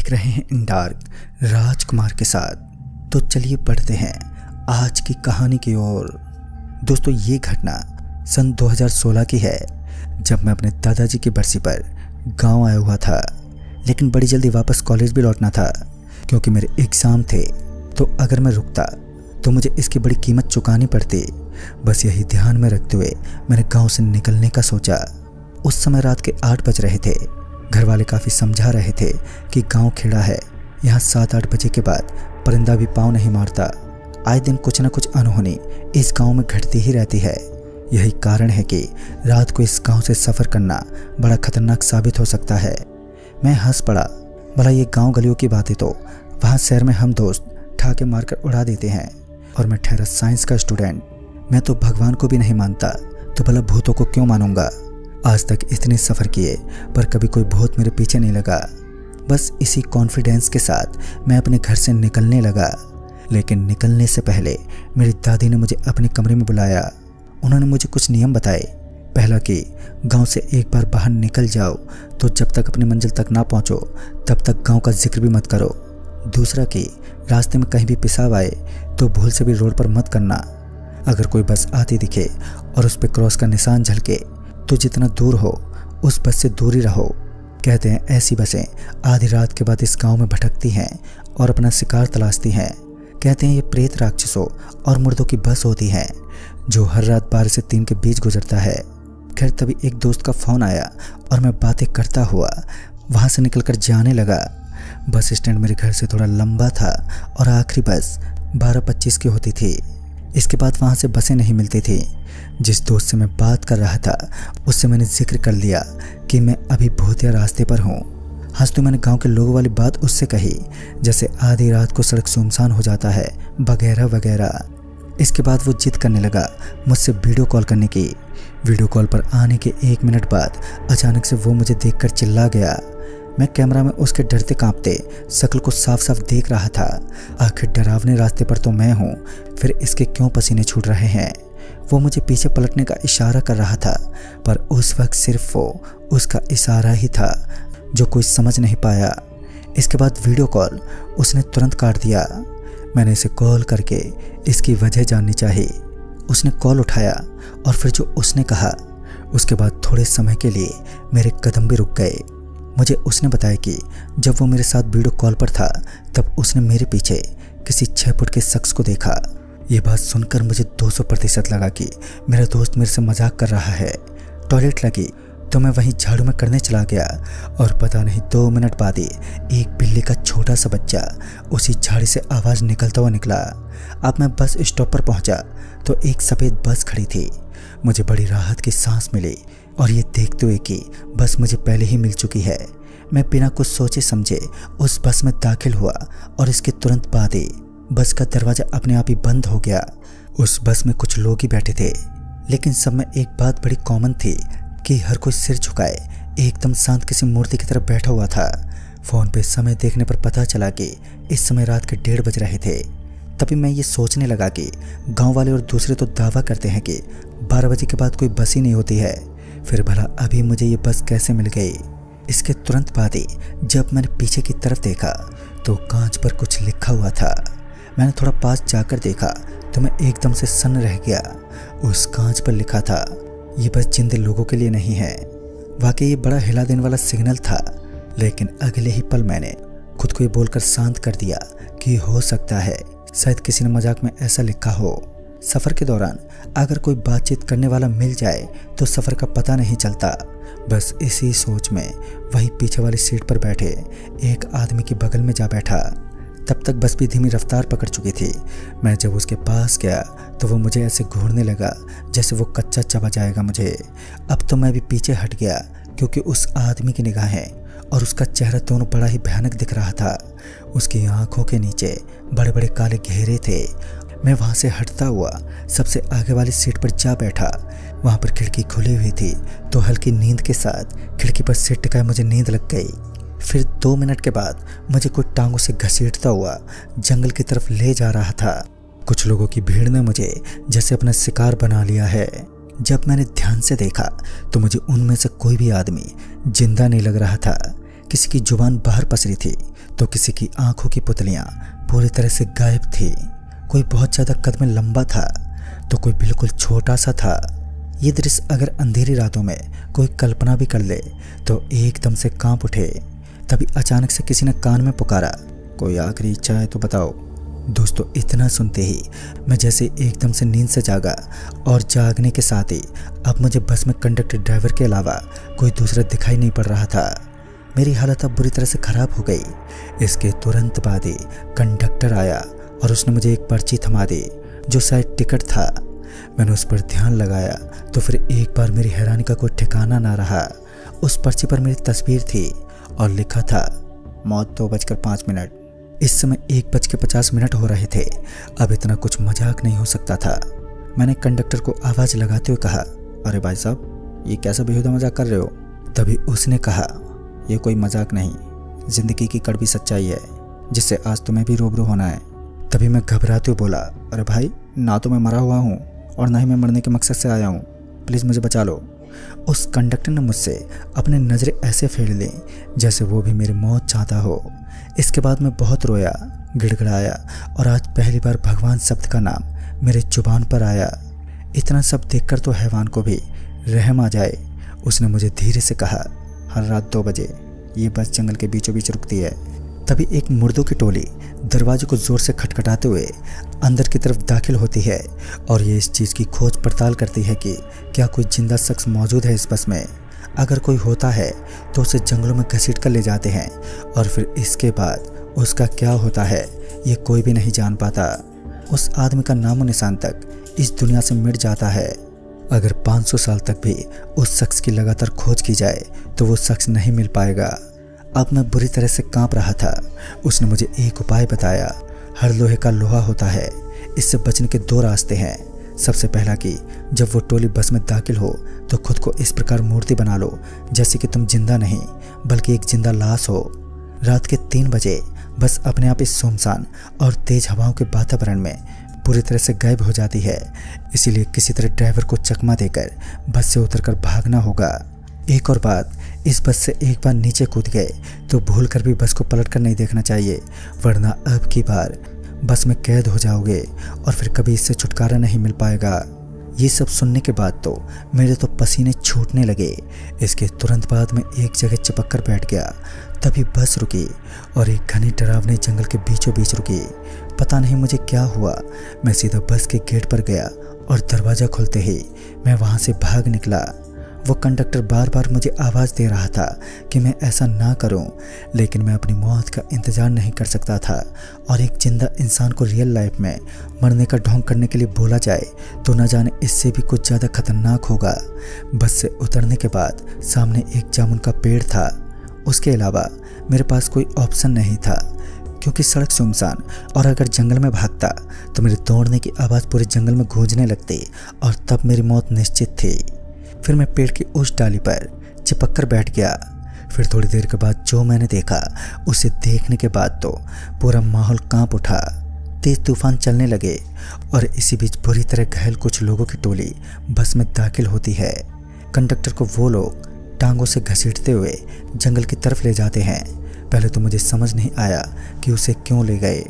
देख रहे हैं इन डार्क राजकुमार के साथ। तो चलिए पढ़ते हैं आज की कहानी की ओर। दोस्तों, ये घटना सन 2016 की है, जब मैं अपने दादाजी की बरसी पर गाँव आया हुआ था। लेकिन बड़ी जल्दी वापस कॉलेज भी लौटना था, क्योंकि मेरे एग्ज़ाम थे। तो अगर मैं रुकता तो मुझे इसकी बड़ी कीमत चुकानी पड़ती। बस यही ध्यान में रखते हुए मैंने गाँव से निकलने का सोचा। उस समय रात के आठ बज रहे थे। घर वाले काफ़ी समझा रहे थे कि गाँव खेड़ा है। यहाँ सात आठ बजे के बाद परिंदा भी पाँव नहीं मारता। आए दिन कुछ न कुछ अनहोनी इस गाँव में घटती ही रहती है। यही कारण है कि रात को इस गाँव से सफ़र करना बड़ा खतरनाक साबित हो सकता है। मैं हंस पड़ा, भला ये गाँव गलियों की बातें तो वहाँ शहर में हम दोस्त ठाके मारकर उड़ा देते हैं। और मैं ठहरा साइंस का स्टूडेंट, मैं तो भगवान को भी नहीं मानता तो भला भूतों को क्यों मानूँगा? आज तक इतने सफ़र किए, पर कभी कोई भूत मेरे पीछे नहीं लगा। बस इसी कॉन्फिडेंस के साथ मैं अपने घर से निकलने लगा। लेकिन निकलने से पहले मेरी दादी ने मुझे अपने कमरे में बुलाया। उन्होंने मुझे कुछ नियम बताए। पहला कि गाँव से एक बार बाहर निकल जाओ तो जब तक अपनी मंजिल तक ना पहुंचो, तब तक गाँव का ज़िक्र भी मत करो। दूसरा कि रास्ते में कहीं भी पिसाब आए तो भूल से भी रोड पर मत करना। अगर कोई बस आती दिखे और उस पर क्रॉस का निशान झलके तो जितना दूर हो, उस बस से दूर रहो। कहते हैं, ऐसी बसें आधी रात के बाद इस गाँव में भटकती हैं और अपना शिकार तलाशती हैं। कहते हैं, ये प्रेत राक्षसों और मुर्दों की बस होती है, जो हर रात बारह से तीन के बीच गुजरता है। खैर, तभी एक दोस्त का फ़ोन आया और मैं बातें करता हुआ वहाँ से निकलकर जाने लगा। बस स्टैंड मेरे घर से थोड़ा लंबा था और आखिरी बस बारह पच्चीस की होती थी। इसके बाद वहाँ से बसें नहीं मिलती थी। जिस दोस्त से मैं बात कर रहा था, उससे मैंने ज़िक्र कर लिया कि मैं अभी भूतिया रास्ते पर हूँ। हंस तो मैंने गाँव के लोगों वाली बात उससे कही, जैसे आधी रात को सड़क सुनसान हो जाता है, वगैरह वगैरह। इसके बाद वो जिद करने लगा, मुझसे वीडियो कॉल करने की। वीडियो कॉल पर आने के एक मिनट बाद अचानक से वो मुझे देखकर चिल्ला गया। मैं कैमरा में उसके डरते कांपते, शक्ल को साफ़ साफ़ देख रहा था। आखिर डरावने रास्ते पर तो मैं हूँ, फिर इसके क्यों पसीने छूट रहे हैं? वो मुझे पीछे पलटने का इशारा कर रहा था, पर उस वक्त सिर्फ़ वो उसका इशारा ही था, जो कोई समझ नहीं पाया। इसके बाद वीडियो कॉल उसने तुरंत काट दिया। मैंने इसे कॉल करके इसकी वजह जाननी चाहिए। उसने कॉल उठाया और फिर जो उसने कहा, उसके बाद थोड़े समय के लिए मेरे कदम भी रुक गए। मुझे उसने बताया कि जब वो मेरे साथ वीडियो कॉल पर था, तब उसने मेरे पीछे किसी छः फुट के शख्स को देखा। ये बात सुनकर मुझे 200 प्रतिशत लगा कि मेरा दोस्त मेरे से मज़ाक कर रहा है। टॉयलेट लगी तो मैं वहीं झाड़ू में करने चला गया और पता नहीं दो मिनट बाद ही एक बिल्ली का छोटा सा बच्चा उसी झाड़ी से आवाज़ निकलता हुआ निकला। अब मैं बस स्टॉप पर पहुँचा तो एक सफ़ेद बस खड़ी थी। मुझे बड़ी राहत की सांस मिली और ये देखते हुए कि बस मुझे पहले ही मिल चुकी है। मैं बिना कुछ सोचे समझे उस बस में दाखिल हुआ और इसके तुरंत बाद ही बस का दरवाज़ा अपने आप ही बंद हो गया। उस बस में कुछ लोग ही बैठे थे, लेकिन सब में एक बात बड़ी कॉमन थी कि हर कोई सिर झुकाए, एकदम शांत किसी मूर्ति की तरफ़ बैठा हुआ था। फ़ोन पे समय देखने पर पता चला कि इस समय रात के डेढ़ बज रहे थे। तभी मैं ये सोचने लगा कि गाँव वाले और दूसरे तो दावा करते हैं कि बारह बजे के बाद कोई बस ही नहीं होती है। फिर भला अभी मुझे ये बस कैसे मिल गई? इसके तुरंत बाद ही जब मैंने पीछे की तरफ़ देखा तो कांच पर कुछ लिखा हुआ था। मैंने थोड़ा पास जाकर देखा तो मैं एकदम से सन्न रह गया। उस कांच पर लिखा था, ये बस जिंदे लोगों के लिए नहीं है। वाकई ये बड़ा हिला देने वाला सिग्नल था, लेकिन अगले ही पल मैंने खुद को ये बोलकर शांत कर दिया कि हो सकता है शायद किसी ने मज़ाक में ऐसा लिखा हो। सफ़र के दौरान अगर कोई बातचीत करने वाला मिल जाए तो सफ़र का पता नहीं चलता। बस इसी सोच में वही पीछे वाली सीट पर बैठे एक आदमी के बगल में जा बैठा। तब तक बस भी धीमी रफ्तार पकड़ चुकी थी। मैं जब उसके पास गया तो वो मुझे ऐसे घूरने लगा, जैसे वो कच्चा चबा जाएगा मुझे। अब तो मैं भी पीछे हट गया, क्योंकि उस आदमी की निगाहें और उसका चेहरा दोनों बड़ा ही भयानक दिख रहा था। उसकी आँखों के नीचे बड़े बड़े काले घेरे थे। मैं वहाँ से हटता हुआ सबसे आगे वाली सीट पर जा बैठा। वहाँ पर खिड़की खुली हुई थी तो हल्की नींद के साथ खिड़की पर सीट टिकाए मुझे नींद लग गई। फिर दो मिनट के बाद मुझे कोई टांगों से घसीटता हुआ जंगल की तरफ़ ले जा रहा था। कुछ लोगों की भीड़ ने मुझे जैसे अपना शिकार बना लिया है। जब मैंने ध्यान से देखा तो मुझे उनमें से कोई भी आदमी ज़िंदा नहीं लग रहा था। किसी की ज़ुबान बाहर पसरी थी तो किसी की आँखों की पुतलियाँ पूरी तरह से गायब थी। कोई बहुत ज़्यादा कद में लंबा था तो कोई बिल्कुल छोटा सा था। ये दृश्य अगर अंधेरी रातों में कोई कल्पना भी कर ले तो एकदम से काँप उठे। तभी अचानक से किसी ने कान में पुकारा। कोई आखिरी इच्छा है तो बताओ। दोस्तों, इतना सुनते ही मैं जैसे एकदम से नींद से जागा और जागने के साथ ही अब मुझे बस में कंडक्टर ड्राइवर के अलावा कोई दूसरा दिखाई नहीं पड़ रहा था। मेरी हालत अब बुरी तरह से ख़राब हो गई। इसके तुरंत बाद ही कंडक्टर आया और उसने मुझे एक पर्ची थमा दी, जो शायद टिकट था। मैंने उस पर ध्यान लगाया तो फिर एक बार मेरी हैरानी का कोई ठिकाना ना रहा। उस पर्ची पर मेरी तस्वीर थी। और लिखा था, मौत दो बजकर पाँच मिनट। इस समय एक बज के पचास मिनट हो रहे थे। अब इतना कुछ मज़ाक नहीं हो सकता था। मैंने कंडक्टर को आवाज़ लगाते हुए कहा, अरे भाई साहब, ये कैसा बेहुदा मज़ाक कर रहे हो? तभी उसने कहा यह कोई मज़ाक नहीं। ज़िंदगी की कड़वी सच्चाई है, जिससे आज तुम्हें भी रूबरू होना है। तभी मैं घबराते हुए बोला, अरे भाई, ना तो मैं मरा हुआ हूँ और ना ही मैं मरने के मकसद से आया हूँ। प्लीज़ मुझे बचा लो। उस कंडक्टर ने मुझसे अपने नज़रें ऐसे फेर ली, जैसे वो भी मेरी मौत चाहता हो। इसके बाद मैं बहुत रोया, गिड़गड़ाया और आज पहली बार भगवान शब्द का नाम मेरे ज़ुबान पर आया। इतना सब देखकर तो हैवान को भी रहम आ जाए, उसने मुझे धीरे से कहा, हर रात दो बजे, ये बस जंगल के बीचों बीच रुकती है। तभी एक मुर्दों की टोली दरवाजे को ज़ोर से खटखटाते हुए अंदर की तरफ़ दाखिल होती है और ये इस चीज़ की खोज पड़ताल करती है कि क्या कोई ज़िंदा शख्स मौजूद है इस बस में। अगर कोई होता है तो उसे जंगलों में घसीट कर ले जाते हैं और फिर इसके बाद उसका क्या होता है, ये कोई भी नहीं जान पाता। उस आदमी का नामो निशान तक इस दुनिया से मिट जाता है। अगर 500 साल तक भी उस शख्स की लगातार खोज की जाए तो वो शख्स नहीं मिल पाएगा। अब मैं बुरी तरह से काँप रहा था। उसने मुझे एक उपाय बताया। हर लोहे का लोहा होता है। इससे बचने के दो रास्ते हैं। सबसे पहला कि जब वो टोली बस में दाखिल हो तो खुद को इस प्रकार मूर्ति बना लो, जैसे कि तुम ज़िंदा नहीं, बल्कि एक ज़िंदा लाश हो। रात के तीन बजे, बस अपने आप इस सुमसान और तेज हवाओं के वातावरण में पूरी तरह से गायब हो जाती है। इसीलिए किसी तरह ड्राइवर को चकमा देकर बस से उतरकर भागना होगा। एक और बात इस बस से एक बार नीचे कूद गए तो भूल कर भी बस को पलट कर नहीं देखना चाहिए, वरना अब की बार बस में कैद हो जाओगे और फिर कभी इससे छुटकारा नहीं मिल पाएगा। ये सब सुनने के बाद तो मेरे तो पसीने छूटने लगे। इसके तुरंत बाद में एक जगह चिपक कर बैठ गया। तभी बस रुकी और एक घने डरावने जंगल के बीचों बीच रुकी। पता नहीं मुझे क्या हुआ। मैं सीधा बस के गेट पर गया और दरवाज़ा खोलते ही मैं वहाँ से भाग निकला। वो कंडक्टर बार बार मुझे आवाज़ दे रहा था कि मैं ऐसा ना करूँ, लेकिन मैं अपनी मौत का इंतज़ार नहीं कर सकता था और एक ज़िंदा इंसान को रियल लाइफ में मरने का ढोंग करने के लिए बोला जाए तो न जाने इससे भी कुछ ज़्यादा खतरनाक होगा। बस से उतरने के बाद सामने एक जामुन का पेड़ था। उसके अलावा मेरे पास कोई ऑप्शन नहीं था क्योंकि सड़क सुनसान और अगर जंगल में भागता तो मेरे दौड़ने की आवाज़ पूरे जंगल में गूंजने लगती और तब मेरी मौत निश्चित थी। फिर मैं पेड़ की उस डाली पर चिपक कर बैठ गया। फिर थोड़ी देर के बाद जो मैंने देखा, उसे देखने के बाद तो पूरा माहौल काँप उठा। तेज तूफ़ान चलने लगे और इसी बीच बुरी तरह घायल कुछ लोगों की टोली बस में दाखिल होती है। कंडक्टर को वो लोग टांगों से घसीटते हुए जंगल की तरफ़ ले जाते हैं। पहले तो मुझे समझ नहीं आया कि उसे क्यों ले गए,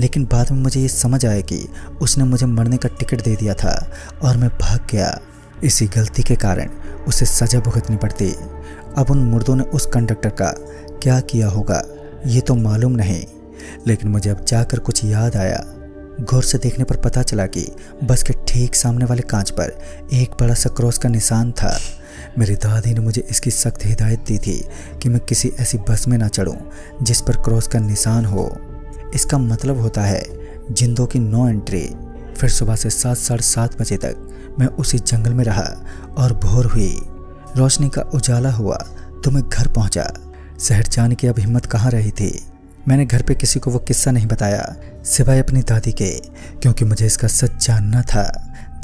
लेकिन बाद में मुझे ये समझ आया कि उसने मुझे मरने का टिकट दे दिया था और मैं भाग गया। इसी गलती के कारण उसे सजा भुगतनी पड़ती। अब उन मुर्दों ने उस कंडक्टर का क्या किया होगा, ये तो मालूम नहीं। लेकिन मुझे अब जाकर कुछ याद आया। गौर से देखने पर पता चला कि बस के ठीक सामने वाले कांच पर एक बड़ा सा क्रॉस का निशान था। मेरी दादी ने मुझे इसकी सख्त हिदायत दी थी कि मैं किसी ऐसी बस में ना चढ़ूं, जिस पर क्रॉस का निशान हो। इसका मतलब होता है जिंदों की नो एंट्री। फिर सुबह से सात, साढ़े सात बजे तक मैं उसी जंगल में रहा और भोर हुई। रोशनी का उजाला हुआ तो मैं घर पहुँचा। शहर जाने की अब हिम्मत कहाँ रही थी? मैंने घर पे किसी को वो किस्सा नहीं बताया, सिवाय अपनी दादी के, क्योंकि मुझे इसका सच जानना था।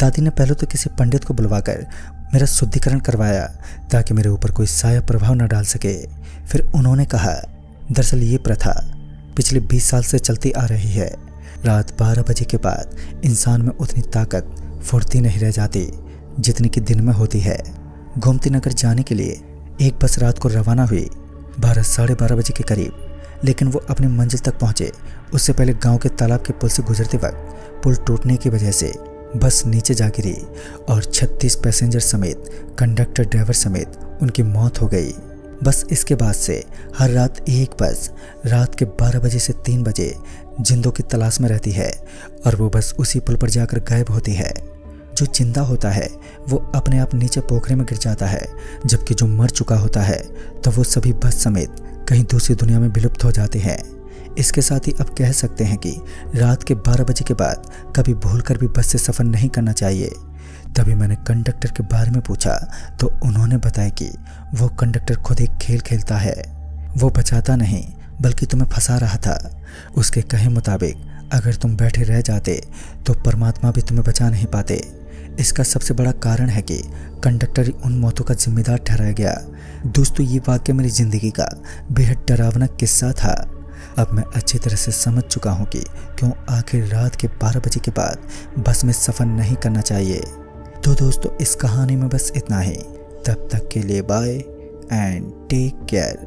दादी ने पहले तो किसी पंडित को बुलवाकर मेरा शुद्धिकरण करवाया, ताकि मेरे ऊपर कोई साया प्रभाव न डाल सके। फिर उन्होंने कहा, दरअसल ये प्रथा पिछले 20 साल से चलती आ रही है। रात 12 बजे के बाद इंसान में उतनी ताकत फुर्ती नहीं रह जाती, जितनी कि दिन में होती है। गोमती नगर जाने के लिए एक बस रात को रवाना हुई, बारह, साढ़े बारह बजे के करीब। लेकिन वो अपनी मंजिल तक पहुँचे। उससे पहले गाँव के तालाब के पुल से गुजरते वक्त पुल टूटने की वजह से बस नीचे जा गिरी और 36 पैसेंजर समेत, कंडक्टर, ड्राइवर समेत उनकी मौत हो गई। बस इसके बाद से हर रात एक बस रात के 12 बजे से 3 बजे जिंदों की तलाश में रहती है और वो बस उसी पुल पर जाकर गायब होती है। जो ज़िंदा होता है, वो अपने आप नीचे पोखरे में गिर जाता है। जबकि जो मर चुका होता है तो वो सभी बस समेत कहीं दूसरी दुनिया में विलुप्त हो जाते हैं। इसके साथ ही अब कह सकते हैं कि रात के 12 बजे के बाद कभी भूल कर भी बस से सफ़र नहीं करना चाहिए। तभी मैंने कंडक्टर के बारे में पूछा तो उन्होंने बताया कि वो कंडक्टर खुद एक खेल खेलता है। वो बचाता नहीं बल्कि तुम्हें फंसा रहा था। उसके कहे मुताबिक, अगर तुम बैठे रह जाते तो परमात्मा भी तुम्हें बचा नहीं पाते। इसका सबसे बड़ा कारण है कि कंडक्टर उन मौतों का जिम्मेदार ठहराया गया। दोस्तों, ये वाक्य मेरी ज़िंदगी का बेहद डरावना किस्सा था। अब मैं अच्छी तरह से समझ चुका हूँ कि क्यों आखिर रात के 12 बजे के बाद बस में सफ़र नहीं करना चाहिए। तो दोस्तों, इस कहानी में बस इतना ही। तब तक के लिए बाय एंड टेक केयर